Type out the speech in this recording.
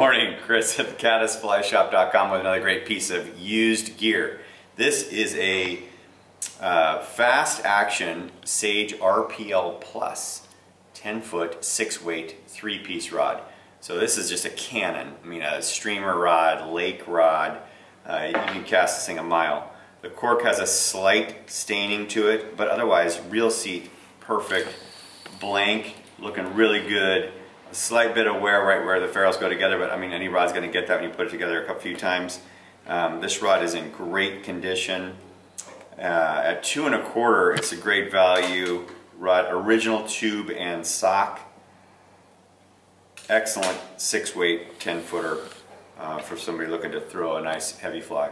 morning, Chris at caddisflyshop.com with another great piece of used gear. This is a uh, fast action Sage RPL Plus 10 foot 6 weight 3 piece rod. So this is just a cannon, I mean a streamer rod, lake rod, uh, you can cast this thing a mile. The cork has a slight staining to it, but otherwise reel seat perfect, blank, looking really good a slight bit of wear right where the ferrules go together, but I mean any rod's going to get that when you put it together a couple few times. Um, this rod is in great condition. Uh, at two and a quarter, it's a great value rod, original tube and sock. Excellent six weight 10 footer uh, for somebody looking to throw a nice heavy fly.